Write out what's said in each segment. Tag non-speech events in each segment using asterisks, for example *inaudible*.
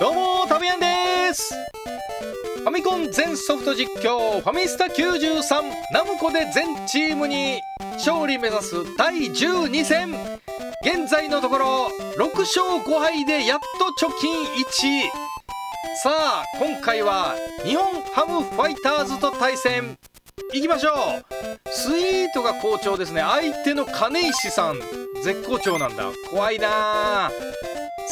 どうもタミヤンです。ファミコン全ソフト実況ファミスタ93ナムコで全チームに勝利目指す第12戦。現在のところ6勝5敗でやっと貯金1さあ今回は日本ハムファイターズと対戦。いきましょう。スイートが好調ですね。相手の金石さん。絶好調なんだ。怖いな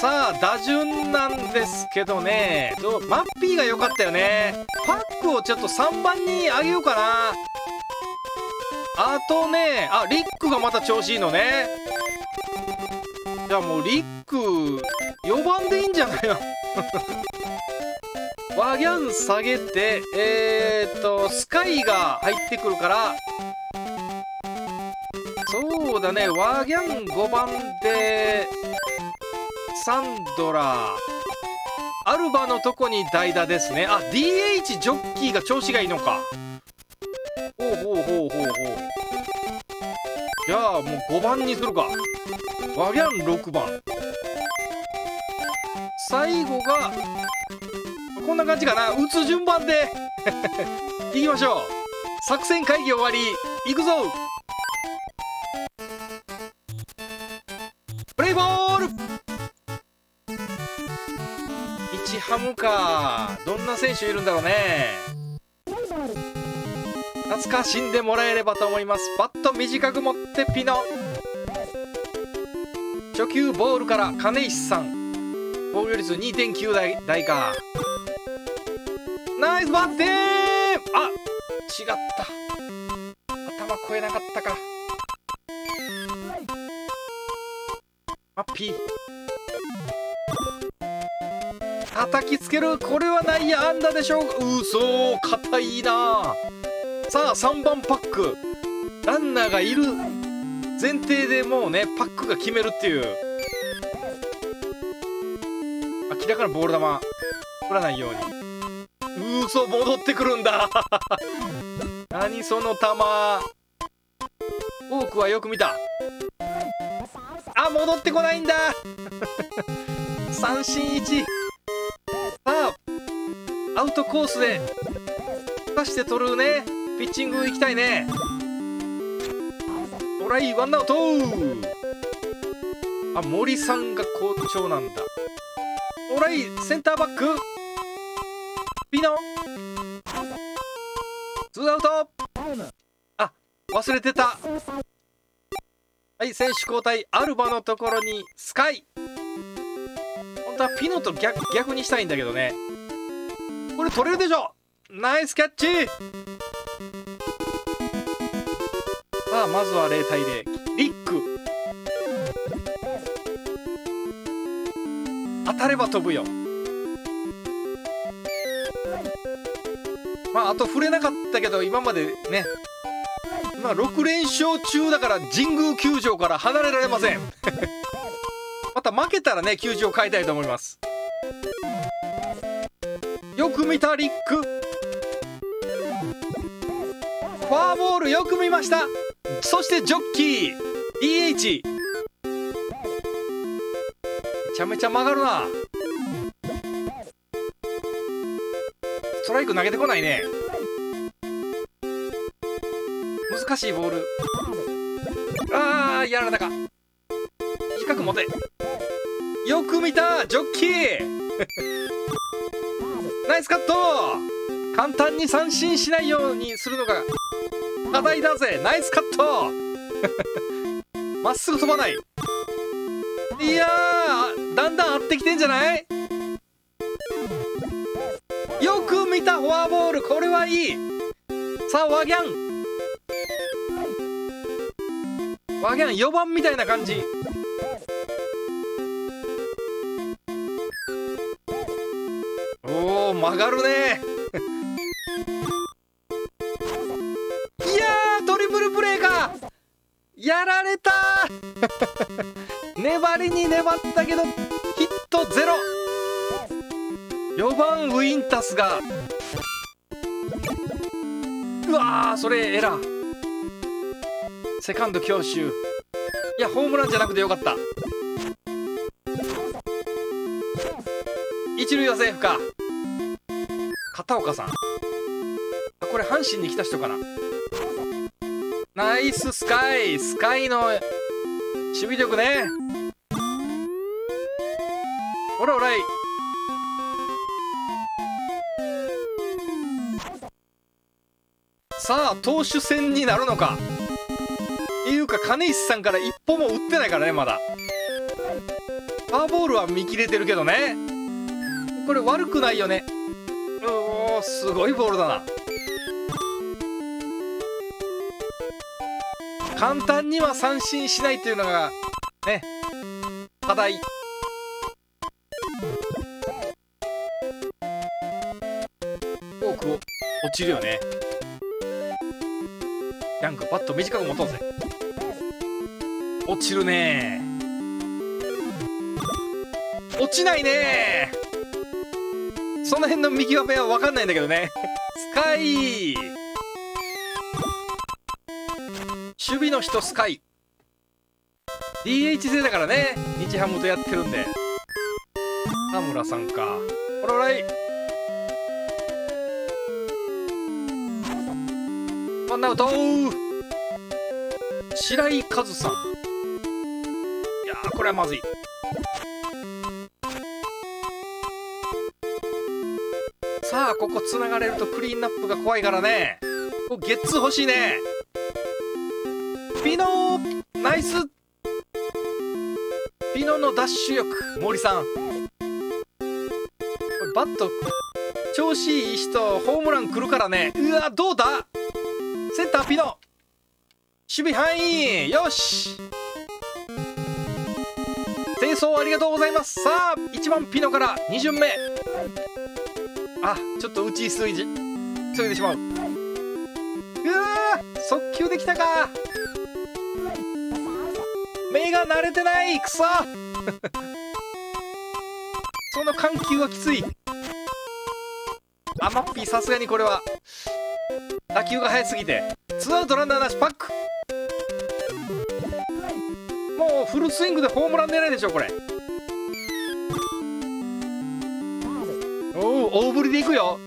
さあ打順なんですけどね。どマッピーが良かったよね。パックをちょっと3番にあげようかな。あとねあリックがまた調子いいのね。じゃあもうリック4番でいいんじゃないの？*laughs* ワギャン下げてえー、っとスカイが入ってくるから。そうだねワギャン5番でサンドラ。アルバのとこに代打ですね。あ DH ジョッキーが調子がいいのか。ほうほうほうほうほう。じゃあもう5番にするか。ワギャン6番。最後がこんな感じかな。打つ順番で。*laughs* いきましょう。作戦会議終わり。行くぞ。ハムか。どんな選手いるんだろうね。懐かしんでもらえればと思います。バット短く持ってピノ。初球ボールから金石さん。防御率2.9台台か。ナイスバッテンあ違った。頭超えなかったか。マッピー。叩きつけるこれは内野安打でしょううそ硬いな。さあ3番パック。ランナーがいる。前提でもうねパックが決めるっていう。明らかなボール球。振らないように。うそ戻ってくるんだ。*laughs* 何その球。多くはよく見た。あ戻ってこないんだ。*laughs* 三振1アウトコースで出して取るね。ピッチング行きたいね。トライワンアウト。あ森さんが好調なんだ。オライセンターバック。ピノ。ツーアウト。あ忘れてた。はい選手交代。アルバのところにスカイ。本当はピノと逆逆にしたいんだけどね。これ取れるでしょ。ナイスキャッチ。さあまずは0対0リック。当たれば飛ぶよ。まああと触れなかったけど今までね。まあ6連勝中だから神宮球場から離れられません。*laughs* また負けたらね球場変えたいと思います。く見たリック。フォアボールよく見ました。そしてジョッキー。DH めちゃめちゃ曲がるな。ストライク投げてこないね。難しいボール。あーやられたか。低く持て。よく見たジョッキー。ナイスカット。簡単に三振しないようにするのが課題だぜ。ナイスカット。*laughs* まっすぐ飛ばない。いやーだんだん合ってきてんじゃない？よく見たフォアボール。これはいい。さあワギャン。ワギャン4番みたいな感じ。曲がるね。いやートリプルプレーか。やられた *laughs* 粘りに粘ったけどヒットゼロ。4番ウィンタスが。うわーそれエラー。セカンド強襲。いやホームランじゃなくてよかった。一塁はセーフか。片岡さん。これ阪神に来た人かな？ナイススカイ。スカイの守備力ね。ほらほらいさあ投手戦になるのか。っていうか金石さんから一歩も打ってないからねまだ。ファーボールは見切れてるけどね。これ悪くないよね。すごいボールだな。簡単には三振しないっていうのがね課題。フォークを落ちるよね。ヤングバット短く持とうぜ。落ちるね。落ちないね。その辺の見極めは分かんないんだけどね。スカイ。守備の人スカイ。DH 勢だからね。日ハムとやってるんで。田村さんか。ほらほらいワンアウト。白井和さん。いやーこれはまずい。さあここつながれるとクリーンナップが怖いからね。こゲッツー欲しいね。ピノーナイス。ピノのダッシュ力森さん。バット調子いい人ホームラン来るからね。うわどうだ？センターピノ。守備範囲。よし。清掃ありがとうございます。さあ1番ピノから2巡目。あちょっと打ち急いじ急いでしまう。うわ速球できたか。目が慣れてないくそ。*laughs* その緩急はきつい。あマッピーさすがにこれは。打球が速すぎて。ツーアウトランナーなしパック。もうフルスイングでホームラン狙いでしょこれ。大振りでいくよ。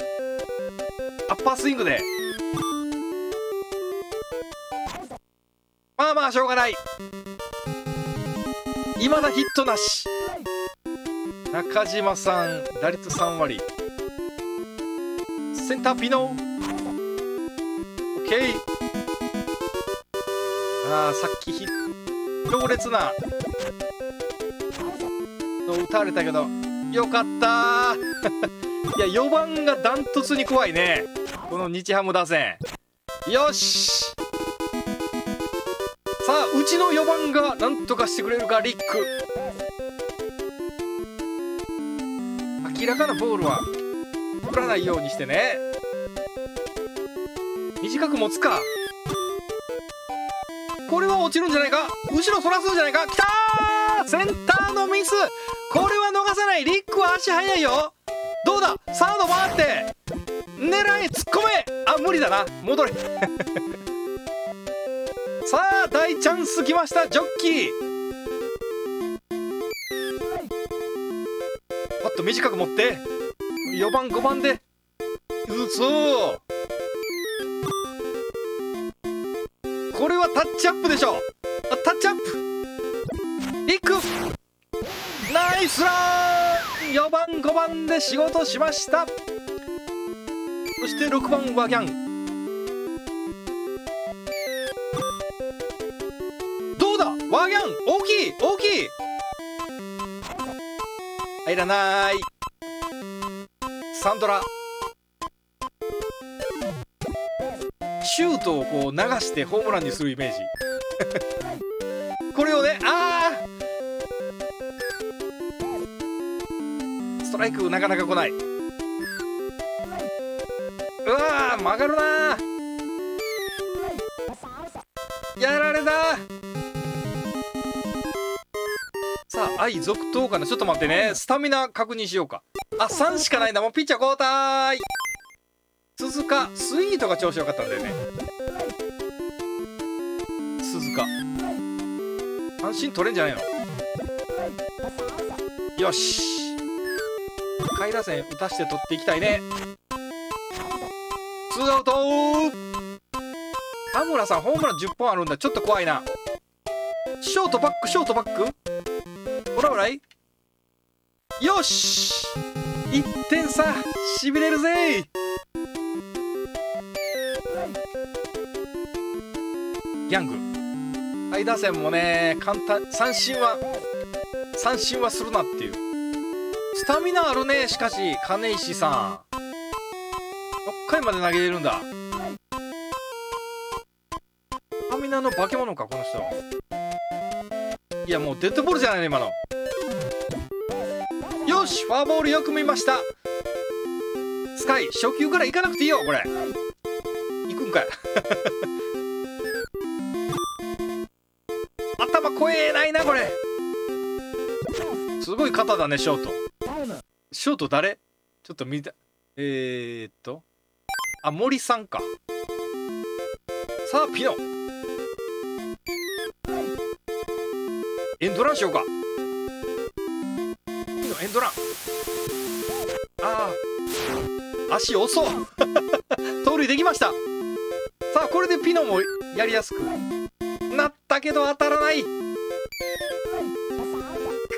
アッパースイングで。まあまあしょうがない。いまだヒットなし。中島さん打率3割。センターピノオッケーあーさっき強烈な。の打たれたけどよかったいや4番がダントツに怖いね。この日ハム打線。よし。さあうちの4番がなんとかしてくれるかリック。明らかなボールは振らないようにしてね。短く持つか。これは落ちるんじゃないか。後ろそらすんじゃないか。きたセンターのミス。これは逃さない。リックは足速いよ。だ。サード回って。狙い突っ込めあ無理だな。戻れ。*laughs* さあ大チャンス来ましたジョッキー。パッと短く持って。4番5番で。打つこれはタッチアップでしょあタッチアップ。リックナイスラン。4番5番で仕事しました。そして6番ワギャン。どうだ？ワギャン。大きい？大きい？入らない。サンドラ。シュートをこう流してホームランにするイメージ。ライクなかなか来ない。うわー曲がるなやられたさあ愛続投かなちょっと待ってね。スタミナ確認しようか。あ3しかないんだ。もうピッチャー交代。鈴鹿スイートが調子良かったんだよね。鈴鹿。三振取れんじゃないの。よし下位打線打たして取っていきたいねツーアウト。田村さんホームラン10本あるんだ。ちょっと怖いな。ショートバックショートバック。ほらほらい。よし。1点差。しびれるぜ。ギャング。下位打線もね簡単三振は三振はするなっていう。スタミナあるね。しかし金石さん。6回まで投げれるんだ。スタミナの化け物かこの人。いやもうデッドボールじゃないの今の。よしフォアボールよく見ました。スカイ初球から行かなくていいよこれ。行くんかい。*laughs* 頭怖えないなこれ。すごい肩だねショート。ショート誰？ちょっと見た。えー、っと。あ森さんか。さあピノ。エンドランしようか。ピノエンドラン。ああ足遅 *laughs* 盗塁できました。さあこれでピノもやりやすく。なったけど当たらない。う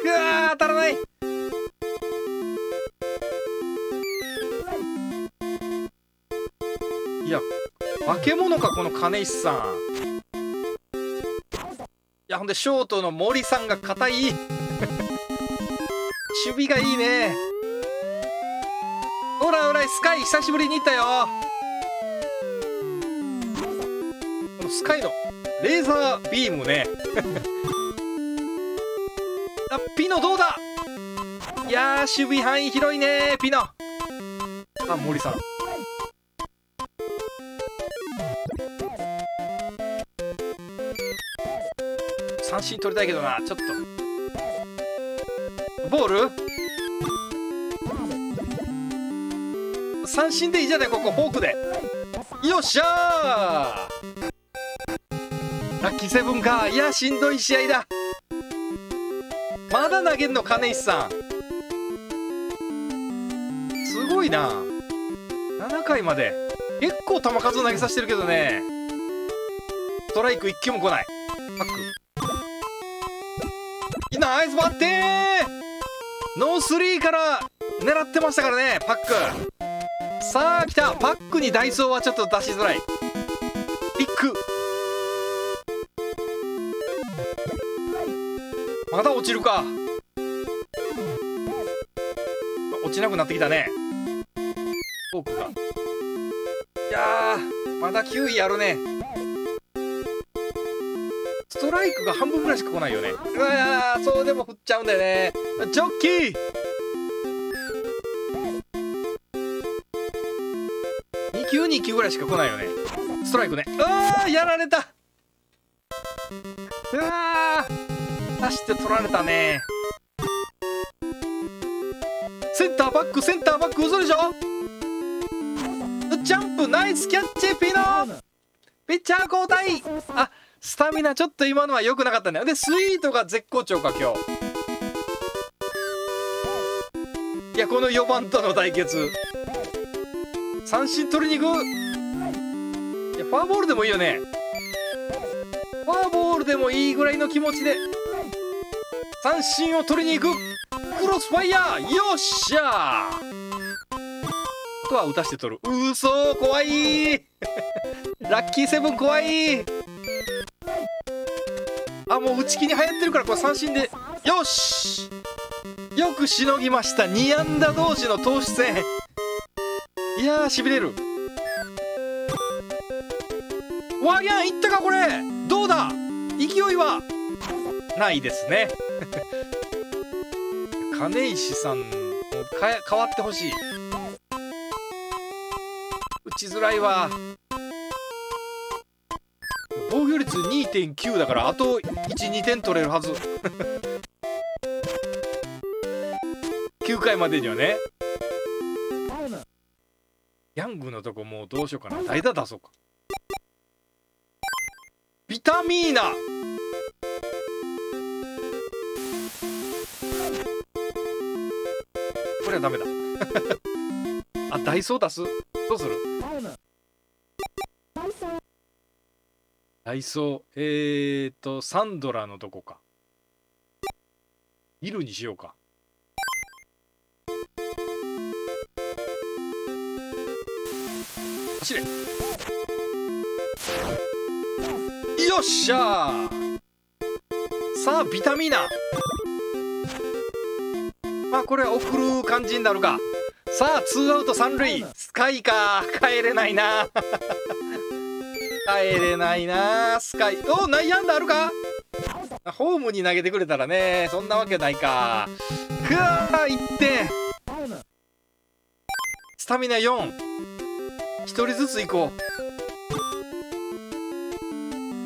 わ当たらない。化け物かこの金石さん。いやほんでショートの森さんが硬い。*laughs* 守備がいいね。ほらほらスカイ久しぶりに行ったよ。このスカイのレーザービームね。*laughs* あピノどうだ？いやー守備範囲広いねピノ。あ森さん。三振取りたいけどな。ちょっと。ボール？三振でいいじゃないここフォークで。よっしゃー！ラッキーセブンか。いやしんどい試合だ。まだ投げんの金石さん。すごいな。7回まで。結構球数投げさせてるけどね。ストライク1球も来ない。パック。ナイスバッテー。ノースリーから狙ってましたからねパック。さあ来た。パックにダイソーはちょっと出しづらい。ピック。まだ落ちるか。落ちなくなってきたね。フォークがいやまだ9位あるね。ライクが半分ぐらいしか来ないよね。うわそうでも振っちゃうんだよね。ジョッキー！2球2球ぐらいしか来ないよね。ストライクね。ああやられた。うわ出して取られたね。センターバックセンターバック嘘でしょ？ジャンプナイスキャッチピノピッチャー交代！あスタミナちょっと今のは良くなかったね。でスイートが絶好調か今日。いやこの4番との対決。三振取りに行く？いやフォアボールでもいいよね。フォアボールでもいいぐらいの気持ちで。三振を取りに行く？クロスファイヤー！よっしゃー！とは打たして取る。うそ怖いラッキーセブン怖いあもう打ち気に流行ってるからこれ三振で。よし。よくしのぎました。2安打同士の投手戦。いやーしびれる。ワギャンいったかこれ。どうだ？勢いは？ないですね。*laughs* 金石さんもか変わってほしい。打ちづらいわ。率2.9だからあと12点取れるはず。*laughs* 9回までにはね。ヤングのとこもうどうしようかな。代打出そうか。ビタミーナ。これはダメだ。*laughs* あダイソー出す？どうする？ダイソー。えーとサンドラのとこか。イルにしようか。走れよっしゃー。さあビタミーナ。まあこれは送る感じになるか。さあツーアウト三塁。スカイか帰れないな。帰れないなスカイ。お内野安打あるか？ホームに投げてくれたらねそんなわけないか。くわー1点スタミナ41人ずつ行こう。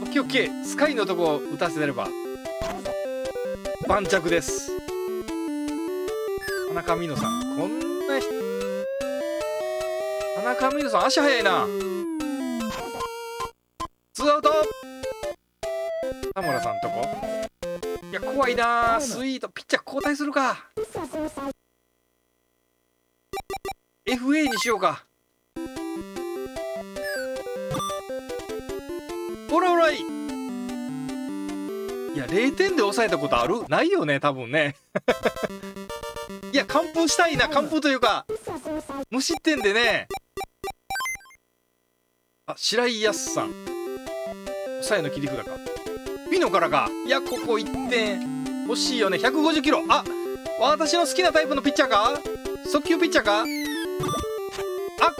オッケーオッケー。スカイのとこ打たせれば。盤石です。田中美濃さん。こんな人。田中美濃さん足速いな。ツーアウト。田村さんとこ。いや怖いな。スイートピッチャー交代するか。FA にしようか。ほらほらい。いや0点で抑えたことある？ないよね多分ね。*laughs* いや完封したいな。完封というか無失点でね。あ白井康さん抑えの切り札か。ピノからか。いやここ1点欲しいよね。150キロ。あ私の好きなタイプのピッチャーか？速球ピッチャーか？あ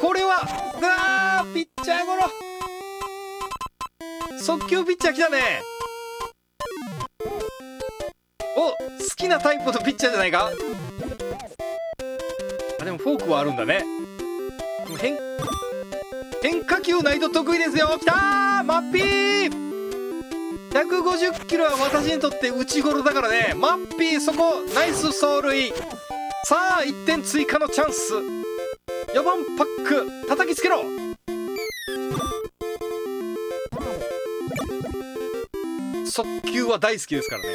これはうわーピッチャーゴロ。速球ピッチャー来たね。お好きなタイプのピッチャーじゃないか？あでもフォークはあるんだね。変変化球ないと得意ですよ。きたマッピー！150キロは私にとって内頃だからね。マッピーそこナイス走塁。さあ1点追加のチャンス。4番パック叩きつけろ。速球は大好きですからね。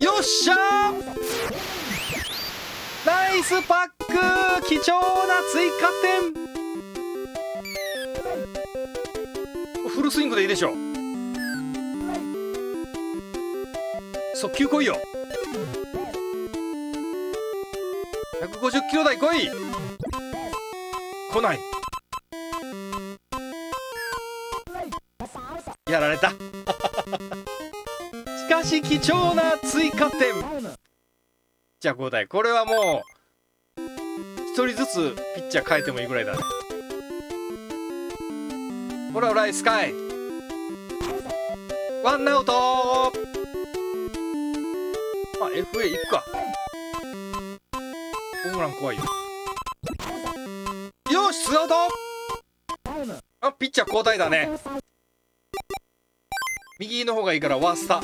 よっしゃナイスパック貴重な追加点。フルスイングでいいでしょう。速球来いよ。150キロ台来い。来ない。やられた。*laughs* しかし貴重な追加点。じゃあ交代これはもう1人ずつピッチャー変えてもいいぐらいだね。ほらほらスカイ。ワンアウト。あ FA 行くか。ホームラン怖いよ。よしツーアウト。あピッチャー交代だね。右の方がいいからワースタ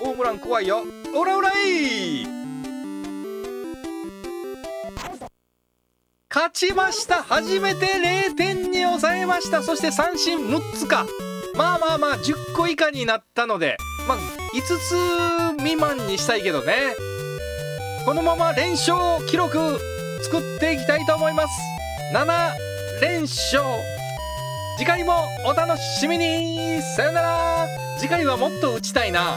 ホームラン怖いよ。オラオラい勝ちました。初めて0点に抑えました。そして三振6つか。まあまあまあ10個以下になったので。まあ5つ未満にしたいけどね。このまま連勝記録作っていきたいと思います。7連勝。次回もお楽しみに。さよなら。次回はもっと打ちたいな。